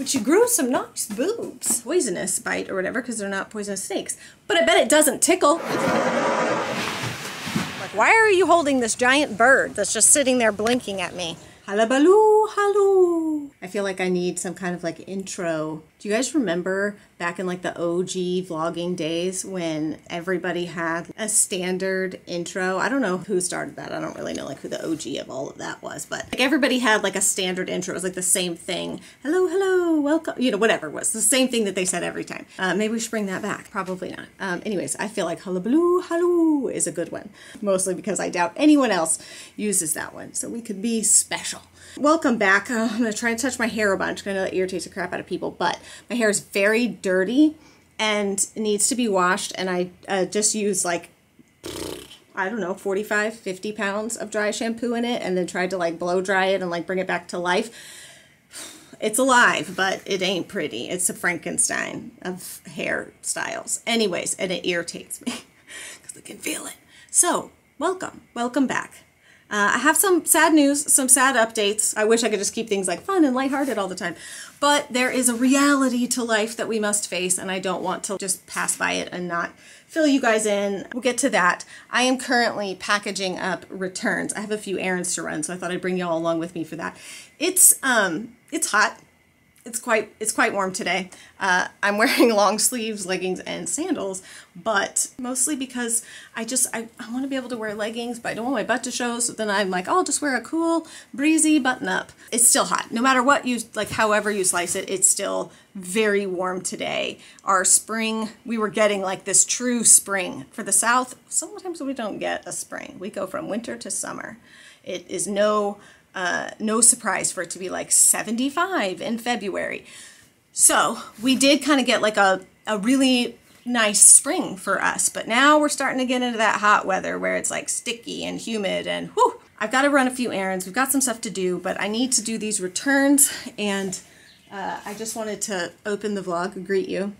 but you grew some nice boobs. Poisonous bite or whatever because they're not poisonous snakes. But I bet it doesn't tickle. Like, why are you holding this giant bird that's just sitting there blinking at me? Halabaloo, haloo. I feel like I need some kind of like intro. Do you guys remember back in like the OG vlogging days when everybody had a standard intro? I don't know who started that. I don't really know like who the OG of all of that was, but like everybody had like a standard intro. It was like the same thing. Hello, hello, welcome. You know, whatever it was. The same thing that they said every time. Uh, maybe we should bring that back. Probably not. Um, anyways, I feel like hullabaloo, halloo is a good one. Mostly because I doubt anyone else uses that one. So we could be special. Welcome back. Uh, I'm going to try and touch my hair a bunch. I know that irritates the crap out of people, but my hair is very dirty and needs to be washed. And I uh, just use like, I don't know, 45, 50 pounds of dry shampoo in it and then tried to like blow dry it and like bring it back to life. It's alive, but it ain't pretty. It's a Frankenstein of hairstyles. Anyways, and it irritates me because I can feel it. So, welcome. Welcome back. Uh, I have some sad news, some sad updates. I wish I could just keep things like fun and lighthearted all the time. But there is a reality to life that we must face, and I don't want to just pass by it and not fill you guys in. We'll get to that. I am currently packaging up returns. I have a few errands to run, so I thought I'd bring y'all along with me for that. It's um, it's hot it's quite it's quite warm today. Uh, I'm wearing long sleeves, leggings, and sandals, but mostly because I just I, I want to be able to wear leggings, but I don't want my butt to show. So then I'm like, oh, I'll just wear a cool, breezy button up. It's still hot, no matter what you like, however you slice it. It's still very warm today. Our spring, we were getting like this true spring for the south. Sometimes we don't get a spring. We go from winter to summer. It is no uh, no surprise for it to be like 75 in February. So we did kind of get like a, a really nice spring for us, but now we're starting to get into that hot weather where it's like sticky and humid and whew, I've got to run a few errands. We've got some stuff to do, but I need to do these returns and uh, I just wanted to open the vlog, greet you,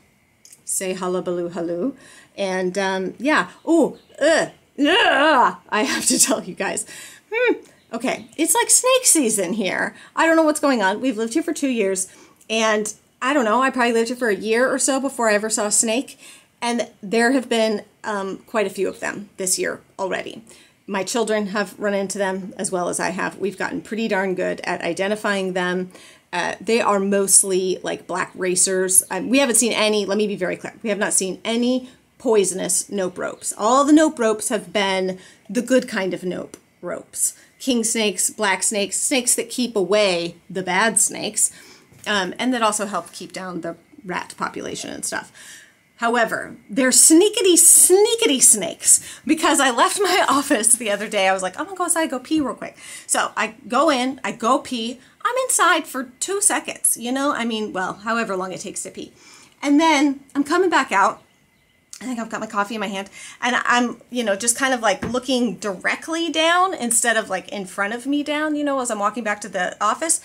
say hullabaloo halloo, and um, yeah, oh, uh, uh, I have to tell you guys, hmm, Okay, it's like snake season here. I don't know what's going on. We've lived here for two years, and I don't know, I probably lived here for a year or so before I ever saw a snake, and there have been um, quite a few of them this year already. My children have run into them as well as I have. We've gotten pretty darn good at identifying them. Uh, they are mostly like black racers. Um, we haven't seen any, let me be very clear, we have not seen any poisonous nope ropes. All the nope ropes have been the good kind of nope ropes king snakes, black snakes, snakes that keep away the bad snakes, um, and that also help keep down the rat population and stuff. However, they're sneakity, sneakity snakes because I left my office the other day. I was like, I'm gonna go outside, go pee real quick. So I go in, I go pee. I'm inside for two seconds, you know? I mean, well, however long it takes to pee. And then I'm coming back out I think I've got my coffee in my hand and I'm, you know, just kind of like looking directly down instead of like in front of me down, you know, as I'm walking back to the office.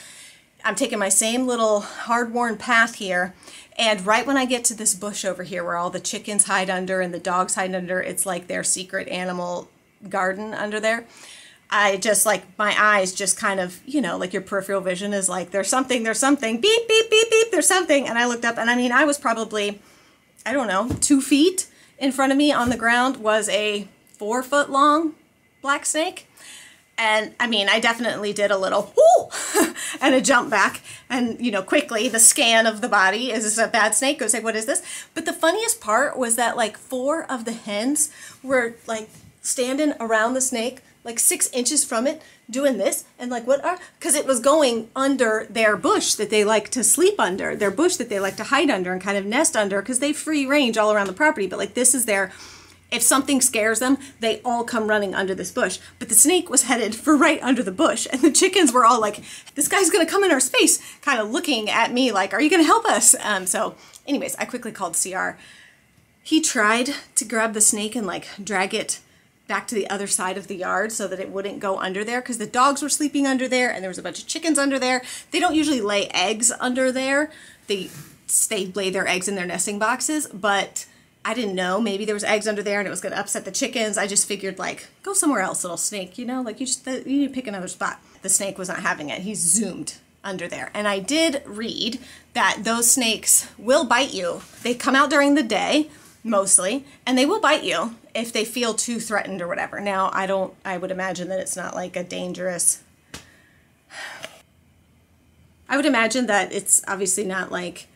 I'm taking my same little hard-worn path here. And right when I get to this bush over here where all the chickens hide under and the dogs hide under, it's like their secret animal garden under there. I just like my eyes just kind of, you know, like your peripheral vision is like, there's something, there's something, beep, beep, beep, beep, there's something. And I looked up and I mean, I was probably I don't know, two feet in front of me on the ground was a four foot long black snake. And I mean, I definitely did a little whoo and a jump back. And, you know, quickly the scan of the body is this a bad snake? Go say, what is this? But the funniest part was that like four of the hens were like standing around the snake like six inches from it doing this and like what are because it was going under their bush that they like to sleep under their bush that they like to hide under and kind of nest under because they free range all around the property. But like this is their if something scares them they all come running under this bush. But the snake was headed for right under the bush and the chickens were all like this guy's gonna come in our space kind of looking at me like are you gonna help us? Um, so anyways i quickly called cr he tried to grab the snake and like drag it back to the other side of the yard so that it wouldn't go under there because the dogs were sleeping under there and there was a bunch of chickens under there. They don't usually lay eggs under there. They they lay their eggs in their nesting boxes, but I didn't know. Maybe there was eggs under there and it was going to upset the chickens. I just figured like go somewhere else, little snake. You know, like you just you need to pick another spot. The snake was not having it. He zoomed under there. And I did read that those snakes will bite you. They come out during the day mostly, and they will bite you if they feel too threatened or whatever. Now, I don't, I would imagine that it's not like a dangerous. I would imagine that it's obviously not like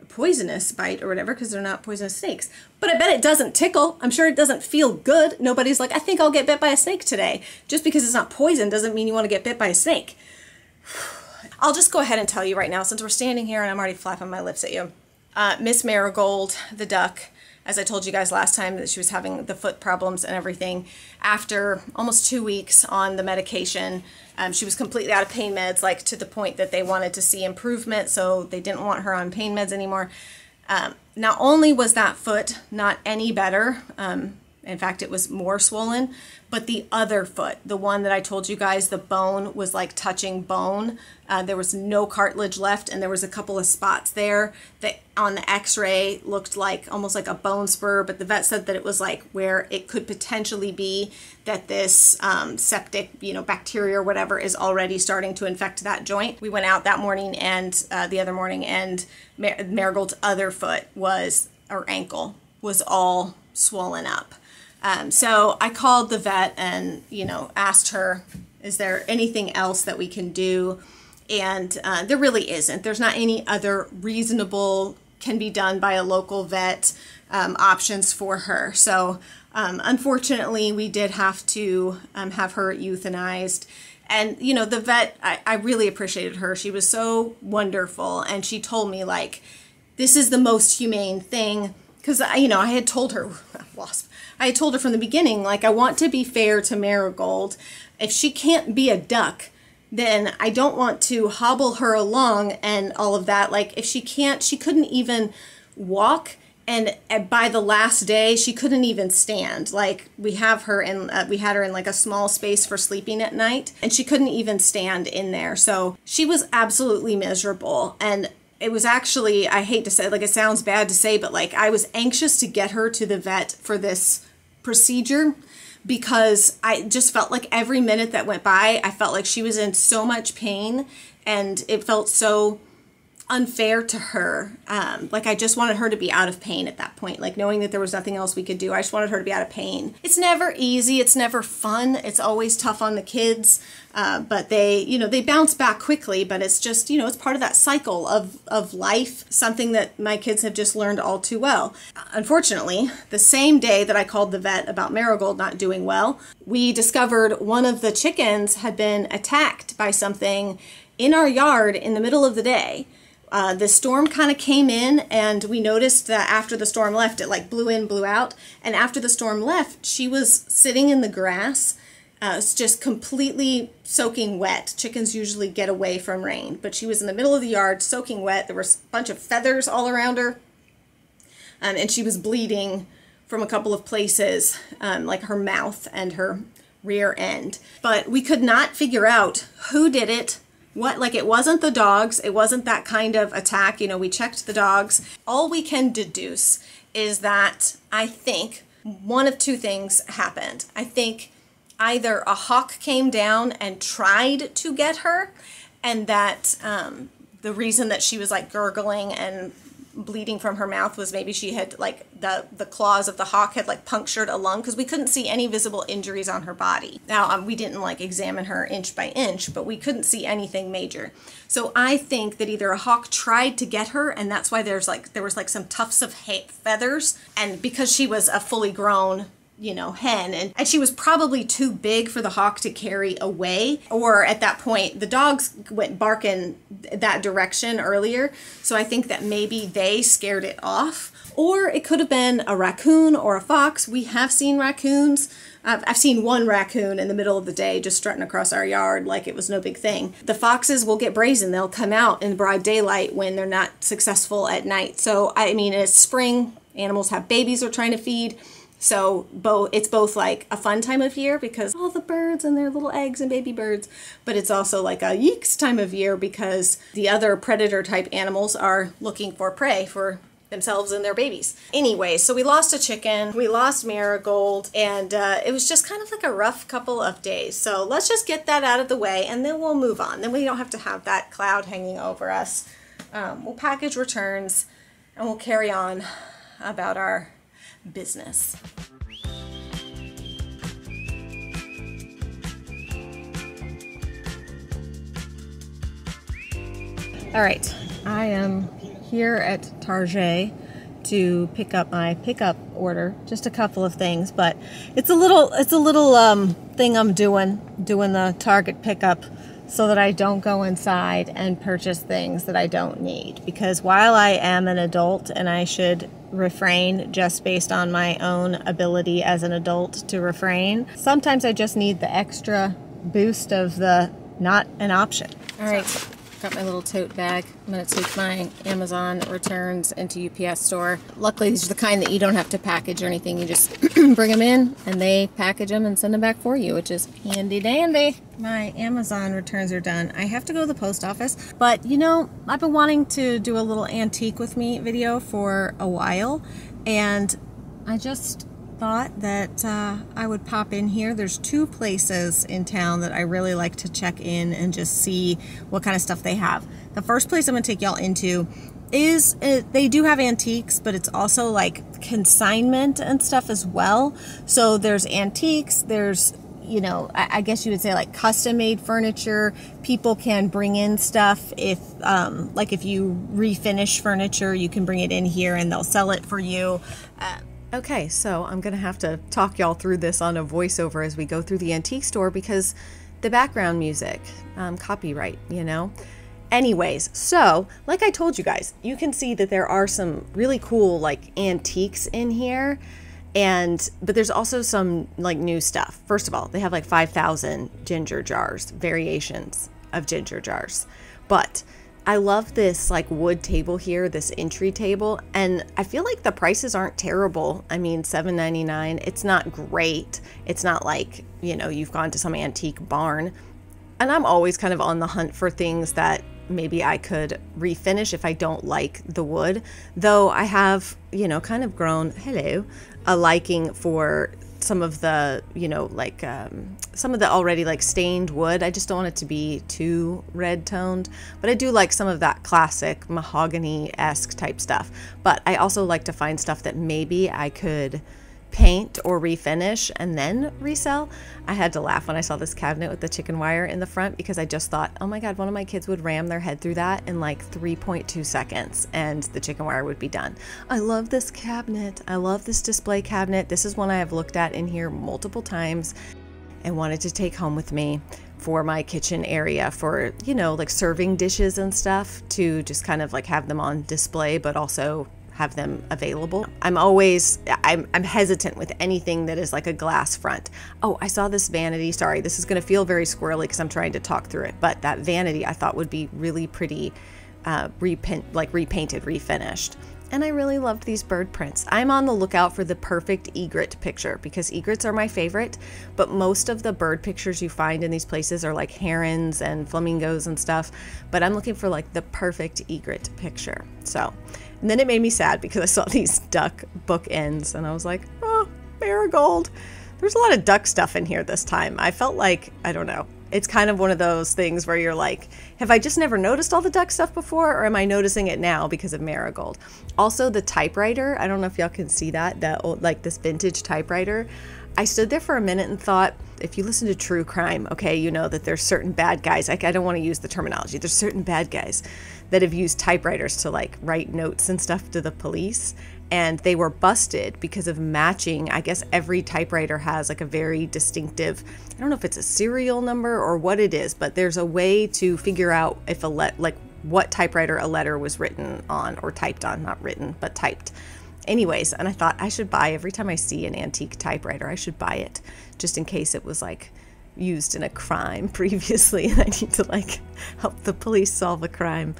a poisonous bite or whatever because they're not poisonous snakes. But I bet it doesn't tickle. I'm sure it doesn't feel good. Nobody's like, I think I'll get bit by a snake today. Just because it's not poison doesn't mean you want to get bit by a snake. I'll just go ahead and tell you right now, since we're standing here and I'm already flapping my lips at you. Uh, Miss Marigold, the duck, as I told you guys last time that she was having the foot problems and everything, after almost two weeks on the medication, um, she was completely out of pain meds, like to the point that they wanted to see improvement, so they didn't want her on pain meds anymore. Um, not only was that foot not any better, um, in fact, it was more swollen, but the other foot, the one that I told you guys, the bone was like touching bone. Uh, there was no cartilage left, and there was a couple of spots there that on the x-ray looked like almost like a bone spur, but the vet said that it was like where it could potentially be that this um, septic, you know, bacteria or whatever is already starting to infect that joint. We went out that morning and uh, the other morning, and Mar- Marigold's other foot was, or ankle, was all swollen up. Um, so I called the vet and, you know, asked her, is there anything else that we can do? And uh, there really isn't. There's not any other reasonable, can be done by a local vet um, options for her. So um, unfortunately, we did have to um, have her euthanized. And, you know, the vet, I, I really appreciated her. She was so wonderful. And she told me, like, this is the most humane thing. Because, you know, I had told her, wasp, I told her from the beginning, like, I want to be fair to Marigold. If she can't be a duck, then I don't want to hobble her along and all of that. Like, if she can't, she couldn't even walk. And by the last day, she couldn't even stand. Like we have her in, uh, we had her in like a small space for sleeping at night, and she couldn't even stand in there. So she was absolutely miserable. And it was actually, I hate to say, like it sounds bad to say, but like I was anxious to get her to the vet for this procedure because I just felt like every minute that went by, I felt like she was in so much pain and it felt so unfair to her. Um, like I just wanted her to be out of pain at that point. Like knowing that there was nothing else we could do, I just wanted her to be out of pain. It's never easy. It's never fun. It's always tough on the kids. Uh, but they, you know, they bounce back quickly. But it's just, you know, it's part of that cycle of of life. Something that my kids have just learned all too well. Unfortunately, the same day that I called the vet about Marigold not doing well, we discovered one of the chickens had been attacked by something in our yard in the middle of the day uh, the storm kind of came in and we noticed that after the storm left it like blew in blew out. And after the storm left she was sitting in the grass uh, just completely soaking wet. Chickens usually get away from rain but she was in the middle of the yard soaking wet. There was a bunch of feathers all around her um, and she was bleeding from a couple of places um, like her mouth and her rear end. But we could not figure out who did it what like it wasn't the dogs. It wasn't that kind of attack. You know we checked the dogs. All we can deduce is that i think one of two things happened. I think either a hawk came down and tried to get her and that um, the reason that she was like gurgling and bleeding from her mouth was maybe she had like the the claws of the hawk had like punctured a lung because we couldn't see any visible injuries on her body. Now um, we didn't like examine her inch by inch, but we couldn't see anything major. So I think that either a hawk tried to get her, and that's why there's like there was like some tufts of feathers, and because she was a fully grown you know, hen. And, and she was probably too big for the hawk to carry away. Or at that point, the dogs went barking that direction earlier. So I think that maybe they scared it off. Or it could have been a raccoon or a fox. We have seen raccoons. I've, I've seen one raccoon in the middle of the day just strutting across our yard like it was no big thing. The foxes will get brazen. They'll come out in broad daylight when they're not successful at night. So, I mean, it's spring. Animals have babies they're trying to feed so both it's both like a fun time of year because all the birds and their little eggs and baby birds, but it's also like a yeeks time of year because the other predator type animals are looking for prey for themselves and their babies. Anyway, so we lost a chicken, we lost Marigold, and uh, it was just kind of like a rough couple of days. So let's just get that out of the way and then we'll move on. Then we don't have to have that cloud hanging over us. Um, we'll package returns and we'll carry on about our business. All right, I am here at Target to pick up my pickup order. Just a couple of things, but it's a little it's a little um, thing I'm doing doing the Target pickup so that I don't go inside and purchase things that I don't need. Because while I am an adult and I should refrain just based on my own ability as an adult to refrain, sometimes I just need the extra boost of the not an option. All right. Got my little tote bag. I'm going to take my Amazon returns into UPS store. Luckily, these are the kind that you don't have to package or anything. You just bring them in and they package them and send them back for you, which is handy dandy. My Amazon returns are done. I have to go to the post office, but you know, I've been wanting to do a little antique with me video for a while, and I just thought that uh, I would pop in here. There's two places in town that I really like to check in and just see what kind of stuff they have. The first place I'm going to take y'all into is uh, they do have antiques, but it's also like consignment and stuff as well. So there's antiques, there's you know, I, guess you would say like custom made furniture. People can bring in stuff if, um, like, if you refinish furniture, you can bring it in here and they'll sell it for you. Uh, Okay, so I'm going to have to talk y'all through this on a voiceover as we go through the antique store because the background music, um, copyright, you know? Anyways, so like I told you guys, you can see that there are some really cool like antiques in here and but there's also some like new stuff. First of all, they have like 5,000 ginger jars, variations of ginger jars. But I love this like wood table here, this entry table, and I feel like the prices aren't terrible. I mean, $7.99. It's not great. It's not like, you know, you've gone to some antique barn. And I'm always kind of on the hunt for things that maybe I could refinish if I don't like the wood. Though I have, you know, kind of grown, hello, a liking for some of the you know like um, some of the already like stained wood. I just don't want it to be too red toned but i do like some of that classic mahogany-esque type stuff. But i also like to find stuff that maybe i could paint or refinish and then resell. I had to laugh when I saw this cabinet with the chicken wire in the front because I just thought, oh my God, one of my kids would ram their head through that in like 3.2 seconds and the chicken wire would be done. I love this cabinet. I love this display cabinet. This is one I have looked at in here multiple times and wanted to take home with me for my kitchen area for, you know, like serving dishes and stuff to just kind of like have them on display, but also have them available. I'm always I'm, I'm hesitant with anything that is like a glass front. Oh, I saw this vanity. Sorry, this is going to feel very squirrely because I'm trying to talk through it. But that vanity I thought would be really pretty, uh, repaint like repainted, refinished. And I really loved these bird prints. I'm on the lookout for the perfect egret picture because egrets are my favorite, but most of the bird pictures you find in these places are like herons and flamingos and stuff. But I'm looking for like the perfect egret picture. So and then it made me sad because I saw these duck bookends and I was like, oh, marigold. There's a lot of duck stuff in here this time. I felt like, I don't know, it's kind of one of those things where you're like, have I just never noticed all the duck stuff before, or am I noticing it now because of Marigold? Also, the typewriter. I don't know if y'all can see that. That old, like this vintage typewriter. I stood there for a minute and thought, if you listen to true crime, okay, you know that there's certain bad guys. Like I don't want to use the terminology. There's certain bad guys that have used typewriters to like write notes and stuff to the police and they were busted because of matching. I guess every typewriter has like a very distinctive, I don't know if it's a serial number or what it is, but there's a way to figure out if a let like what typewriter a letter was written on or typed on, not written, but typed. Anyways, and I thought I should buy every time I see an antique typewriter, I should buy it just in case it was like used in a crime previously and I need to like help the police solve a crime.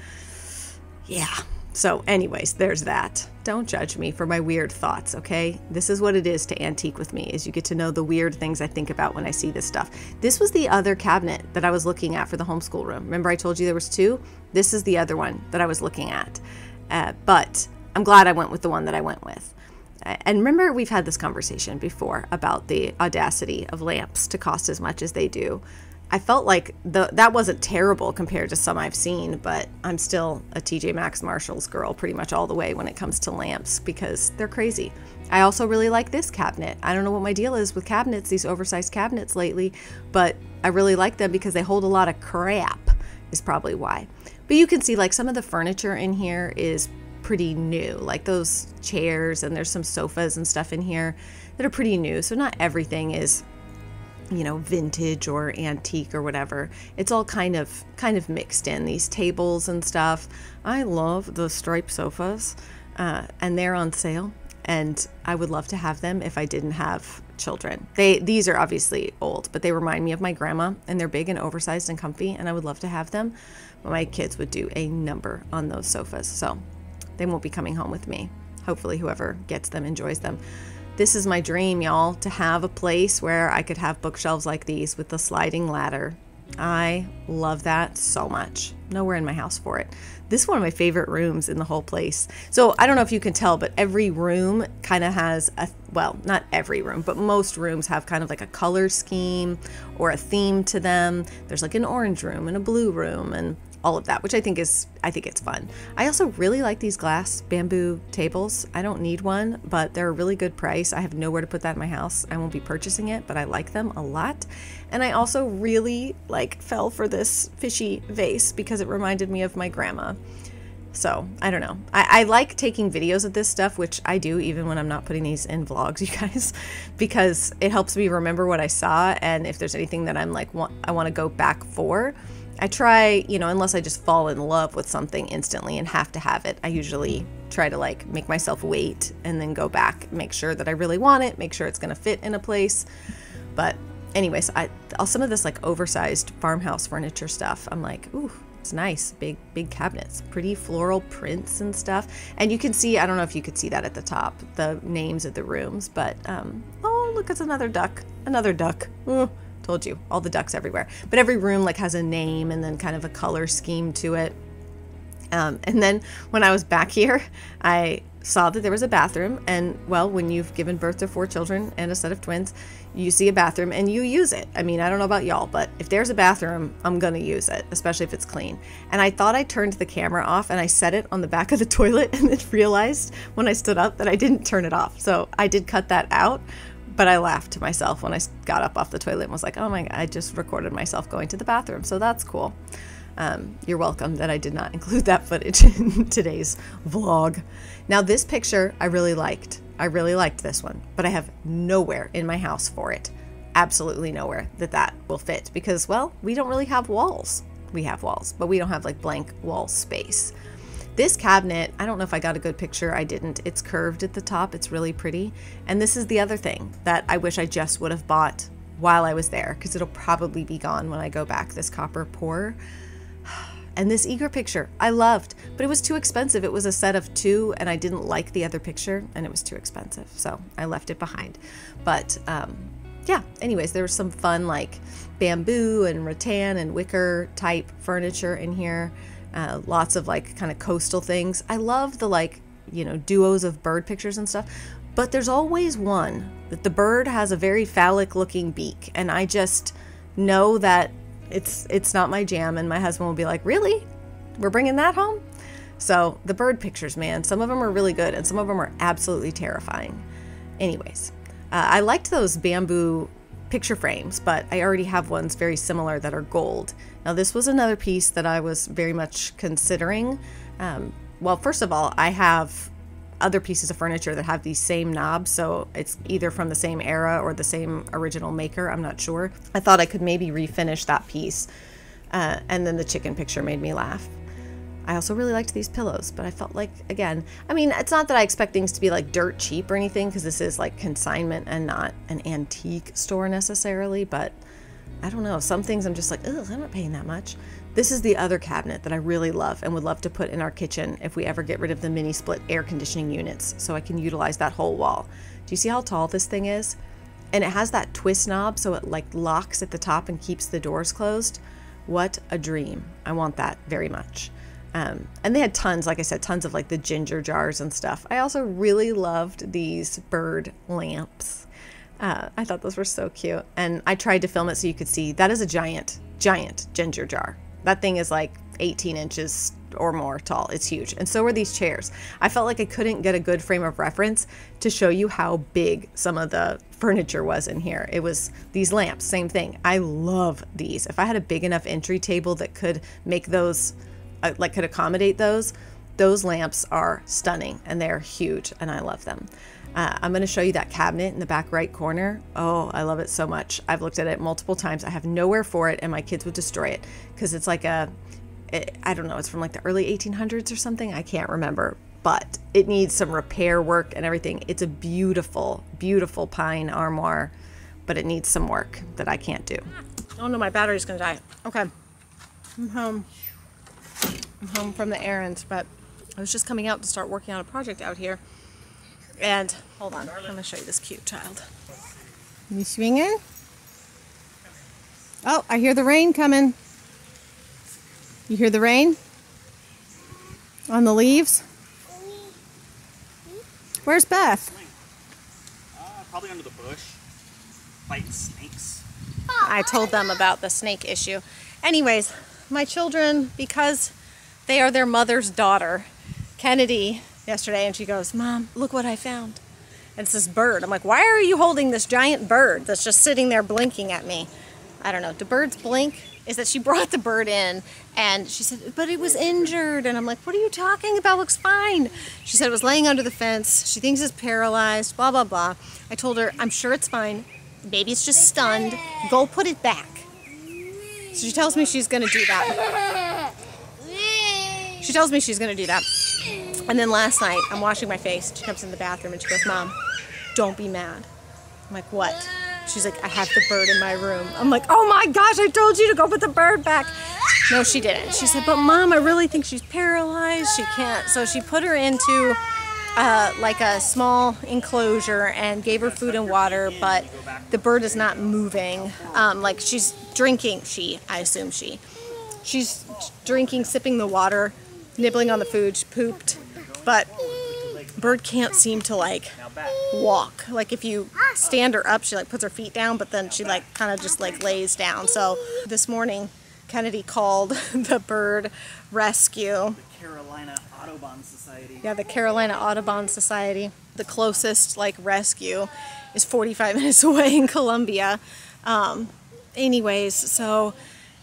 Yeah. So, anyways, there's that. Don't judge me for my weird thoughts, okay? This is what it is to antique with me, is you get to know the weird things I think about when I see this stuff. This was the other cabinet that I was looking at for the homeschool room. Remember I told you there was two? This is the other one that I was looking at. Uh, but I'm glad I went with the one that I went with. And remember, we've had this conversation before about the audacity of lamps to cost as much as they do. I felt like the that wasn't terrible compared to some I've seen, but I'm still a TJ Maxx Marshalls girl pretty much all the way when it comes to lamps because they're crazy. I also really like this cabinet. I don't know what my deal is with cabinets, these oversized cabinets lately, but I really like them because they hold a lot of crap is probably why. But you can see like some of the furniture in here is pretty new, like those chairs and there's some sofas and stuff in here that are pretty new. So not everything is you know vintage or antique or whatever. It's all kind of kind of mixed in. These tables and stuff. I love the striped sofas uh, and they're on sale and i would love to have them if i didn't have children. They these are obviously old but they remind me of my grandma and they're big and oversized and comfy and i would love to have them. But my kids would do a number on those sofas. So they won't be coming home with me hopefully whoever gets them enjoys them this is my dream, y'all, to have a place where I could have bookshelves like these with the sliding ladder. I love that so much. Nowhere in my house for it. This is one of my favorite rooms in the whole place. So I don't know if you can tell, but every room kind of has a, well, not every room, but most rooms have kind of like a color scheme or a theme to them. There's like an orange room and a blue room and all of that, which I think is I think it's fun. I also really like these glass bamboo tables. I don't need one, but they're a really good price. I have nowhere to put that in my house. I won't be purchasing it, but I like them a lot. And I also really like fell for this fishy vase because it reminded me of my grandma. So I don't know. I, I, like taking videos of this stuff, which I do even when I'm not putting these in vlogs, you guys, because it helps me remember what I saw and if there's anything that I'm like want, I want to go back for. I try, you know, unless I just fall in love with something instantly and have to have it, I usually try to like make myself wait and then go back, make sure that I really want it, make sure it's going to fit in a place. But anyways, I some of this like oversized farmhouse furniture stuff, I'm like, ooh, it's nice. Big big cabinets, pretty floral prints and stuff. And you can see, I don't know if you could see that at the top, the names of the rooms, but um oh, look, it's another duck. Another duck. Ooh Told you, all the ducks everywhere. But every room like has a name and then kind of a color scheme to it. Um, and then when I was back here, I saw that there was a bathroom. And well, when you've given birth to four children and a set of twins, you see a bathroom and you use it. I mean, I don't know about y'all, but if there's a bathroom, I'm going to use it, especially if it's clean. And I thought I turned the camera off and I set it on the back of the toilet and then realized when I stood up that I didn't turn it off. So I did cut that out but I laughed to myself when I got up off the toilet and was like, oh my God, I just recorded myself going to the bathroom. So that's cool. Um, you're welcome that I did not include that footage in today's vlog. Now, this picture I really liked. I really liked this one, but I have nowhere in my house for it. Absolutely nowhere that that will fit because, well, we don't really have walls. We have walls, but we don't have like blank wall space. This cabinet, I don't know if I got a good picture. I didn't. It's curved at the top. It's really pretty. And this is the other thing that I wish I just would have bought while I was there because it'll probably be gone when I go back, this copper pour. And this egret picture, I loved, but it was too expensive. It was a set of two, and I didn't like the other picture, and it was too expensive. So I left it behind. But um, yeah, anyways, there was some fun like bamboo and rattan and wicker type furniture in here uh, lots of like kind of coastal things. I love the like, you know, duos of bird pictures and stuff, but there's always one that the bird has a very phallic looking beak. And I just know that it's it's not my jam and my husband will be like really we're bringing that home so the bird pictures man some of them are really good and some of them are absolutely terrifying anyways uh, i liked those bamboo picture frames, but I already have ones very similar that are gold. Now, this was another piece that I was very much considering. Um, well, first of all, I have other pieces of furniture that have these same knobs, so it's either from the same era or the same original maker. I'm not sure. I thought I could maybe refinish that piece, uh, and then the chicken picture made me laugh. I also really liked these pillows, but I felt like, again, I mean, it's not that I expect things to be like dirt cheap or anything, because this is like consignment and not an antique store necessarily, but I don't know. Some things I'm just like, ugh, I'm not paying that much. This is the other cabinet that I really love and would love to put in our kitchen if we ever get rid of the mini split air conditioning units so I can utilize that whole wall. Do you see how tall this thing is? And it has that twist knob so it like locks at the top and keeps the doors closed. What a dream. I want that very much. Um, and they had tons, like I said, tons of like the ginger jars and stuff. I also really loved these bird lamps. Uh, I thought those were so cute. And I tried to film it so you could see that is a giant, giant ginger jar. That thing is like 18 inches or more tall. It's huge. And so are these chairs. I felt like I couldn't get a good frame of reference to show you how big some of the furniture was in here. It was these lamps, same thing. I love these. If I had a big enough entry table that could make those, uh, like could accommodate those, those lamps are stunning and they're huge and I love them. Uh, I'm going to show you that cabinet in the back right corner. Oh, I love it so much. I've looked at it multiple times. I have nowhere for it, and my kids would destroy it because it's like a, it, I don't know, it's from like the early 1800s or something. I can't remember, but it needs some repair work and everything. It's a beautiful, beautiful pine armoire, but it needs some work that I can't do. Oh no, my battery's going to die. Okay. I'm home. I'm home from the errands, but I was just coming out to start working on a project out here. And hold on, I'm gonna show you this cute child. You swinging? Oh, I hear the rain coming. You hear the rain? On the leaves? Where's Beth? Uh, probably under the bush. Fighting snakes. I told them about the snake issue. Anyways, my children, because they are their mother's daughter, Kennedy yesterday and she goes, Mom, look what I found. And it's this bird. I'm like, why are you holding this giant bird that's just sitting there blinking at me? I don't know. Do birds blink? Is that she brought the bird in and she said, but it was injured. And I'm like, what are you talking about? Looks fine. She said it was laying under the fence. She thinks it's paralyzed, blah, blah, blah. I told her, I'm sure it's fine. The baby's just stunned. Go put it back. So she tells me she's going to do that. She tells me she's going to do that. And then last night, I'm washing my face. She comes in the bathroom and she goes, Mom, don't be mad. I'm like, what? She's like, I have the bird in my room. I'm like, oh my gosh, I told you to go put the bird back. No, she didn't. She said, but mom, I really think she's paralyzed. She can't. So she put her into uh, like a small enclosure and gave her food and water, but the bird is not moving. Um, like she's drinking, she, I assume she. She's drinking, sipping the water, nibbling on the food. She pooped but bird can't seem to like walk. Like if you stand her up, she like puts her feet down, but then she like kind of just like lays down. So this morning, Kennedy called the bird rescue. The Carolina Audubon Society. Yeah, the Carolina Audubon Society. The closest like rescue is 45 minutes away in Columbia. Um, anyways, so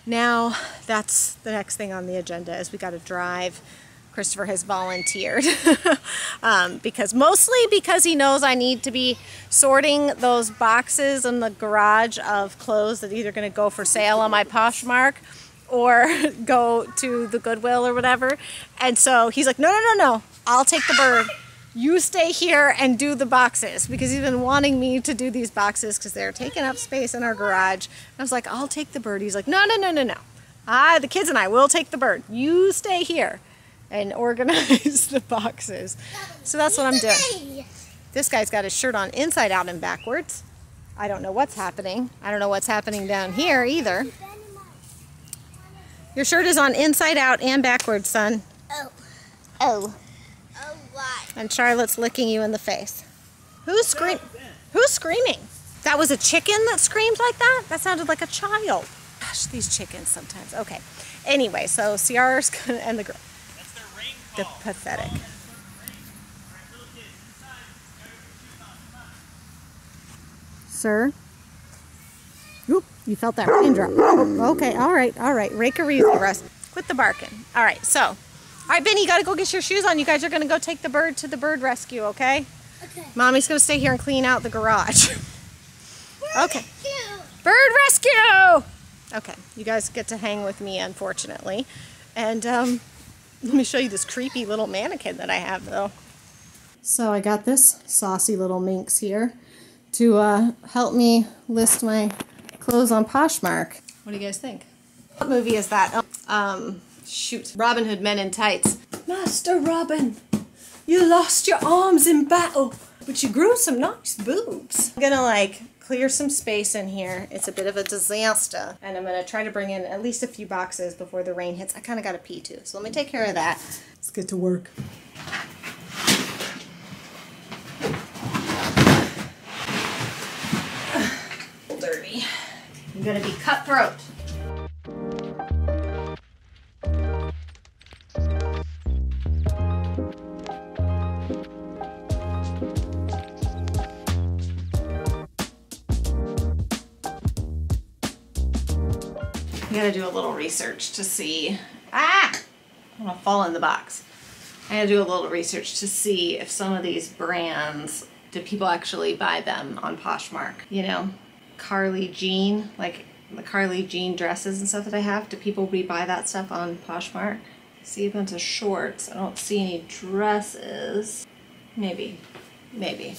now that's the next thing on the agenda is we got to drive Christopher has volunteered um, because mostly because he knows I need to be sorting those boxes in the garage of clothes that either going to go for sale on my Poshmark or go to the Goodwill or whatever. And so he's like, no, no, no, no, I'll take the bird. You stay here and do the boxes because he's been wanting me to do these boxes because they're taking up space in our garage. And I was like, I'll take the bird. He's like, no, no, no, no, no. I, the kids and I will take the bird. You stay here and organize the boxes. So that's what I'm doing. This guy's got his shirt on inside out and backwards. I don't know what's happening. I don't know what's happening down here either. Your shirt is on inside out and backwards, son. Oh. Oh. Why? And Charlotte's licking you in the face. Who's scream? Who's screaming? That was a chicken that screamed like that? That sounded like a child. Gosh, these chickens sometimes. Okay. Anyway, so Ciara's gonna and the girl the pathetic. Sir? Oop, you felt that raindrop. Oh, okay, all right, all right. Rake a reason, Russ. Quit the barking. All right, so. All right, Benny, you got to go get your shoes on. You guys are going to go take the bird to the bird rescue, okay? Okay. Mommy's going to stay here and clean out the garage. okay. Rescue. Bird rescue! Okay, you guys get to hang with me, unfortunately. And, um, let me show you this creepy little mannequin that I have though. So I got this saucy little minx here to uh, help me list my clothes on Poshmark. What do you guys think? What movie is that? Um, shoot, Robin Hood Men in Tights. Master Robin, you lost your arms in battle, but you grew some nice boobs. I'm gonna like clear some space in here. It's a bit of a disaster. And I'm going to try to bring in at least a few boxes before the rain hits. I kind of got to pee too. So let me take care of that. Let's get to work. Dirty. I'm going to be cutthroat. Gotta do a little research to see. Ah! I'm gonna fall in the box. I gotta do a little research to see if some of these brands, do people actually buy them on Poshmark? You know, Carly Jean, like the Carly Jean dresses and stuff that I have. Do people rebuy that stuff on Poshmark? See a bunch of shorts. I don't see any dresses. Maybe. Maybe.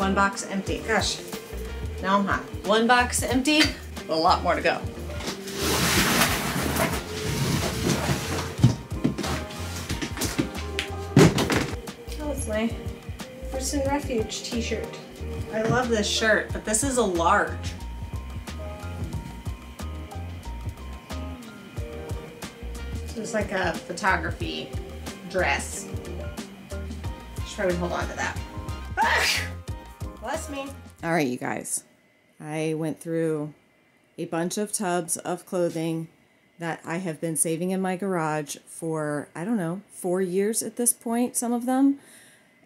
One box empty. Gosh, now I'm hot. One box empty, a lot more to go. Oh, it's my Person Refuge t-shirt. I love this shirt, but this is a large. So it's like a photography dress. Should probably hold on to that. Ah! Bless me. All right, you guys. I went through a bunch of tubs of clothing that I have been saving in my garage for, I don't know, four years at this point, some of them,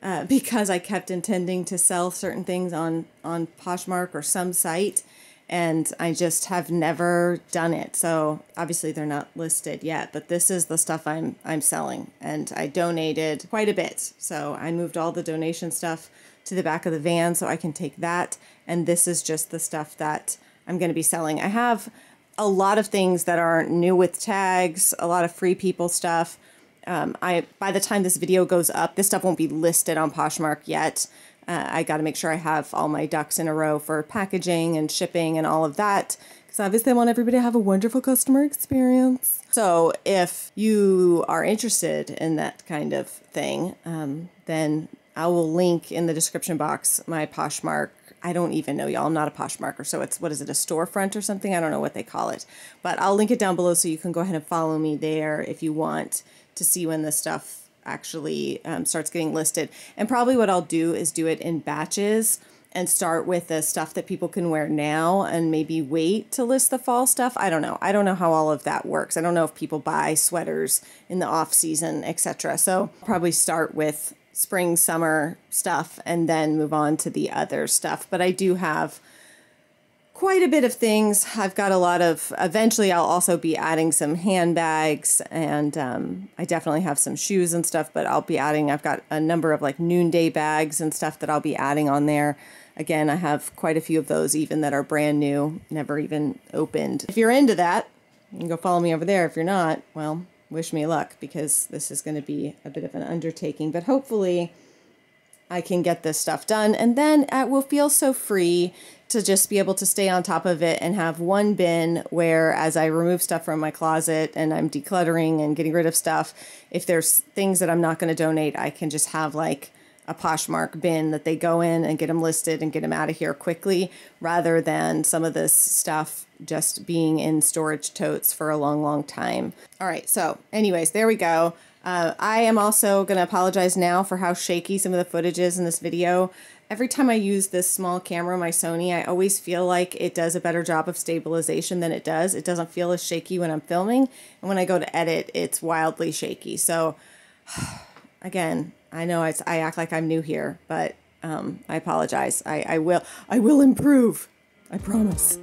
uh, because I kept intending to sell certain things on, on Poshmark or some site, and I just have never done it. So obviously they're not listed yet, but this is the stuff I'm, I'm selling, and I donated quite a bit. So I moved all the donation stuff to the back of the van so I can take that, and this is just the stuff that I'm going to be selling. I have a lot of things that are new with tags, a lot of free people stuff. Um, I by the time this video goes up, this stuff won't be listed on Poshmark yet. Uh, I got to make sure I have all my ducks in a row for packaging and shipping and all of that because obviously I want everybody to have a wonderful customer experience. So if you are interested in that kind of thing, um, then I will link in the description box my Poshmark. I don't even know, y'all. I'm not a Poshmarker, so it's what is it, a storefront or something? I don't know what they call it, but I'll link it down below so you can go ahead and follow me there if you want to see when this stuff actually um, starts getting listed. And probably what I'll do is do it in batches and start with the stuff that people can wear now and maybe wait to list the fall stuff. I don't know. I don't know how all of that works. I don't know if people buy sweaters in the off season, etc. So probably start with spring summer stuff and then move on to the other stuff. But I do have quite a bit of things. I've got a lot of, eventually, I'll also be adding some handbags and um, I definitely have some shoes and stuff, but I'll be adding, I've got a number of like noonday bags and stuff that I'll be adding on there. Again, I have quite a few of those even that are brand new, never even opened. If you're into that, you can go follow me over there. If you're not, well, wish me luck because this is going to be a bit of an undertaking, but hopefully I can get this stuff done and then uh, I will feel so free to just be able to stay on top of it and have one bin where as I remove stuff from my closet and I'm decluttering and getting rid of stuff, if there's things that I'm not going to donate, I can just have like a Poshmark bin that they go in and get them listed and get them out of here quickly rather than some of this stuff just being in storage totes for a long, long time. All right, so anyways, there we go. Uh, I am also going to apologize now for how shaky some of the footage is in this video. Every time I use this small camera, my Sony, I always feel like it does a better job of stabilization than it does. It doesn't feel as shaky when I'm filming, and when I go to edit, it's wildly shaky. So, again, I know I act like I'm new here, but um, I apologize. I, I will I will improve. I promise.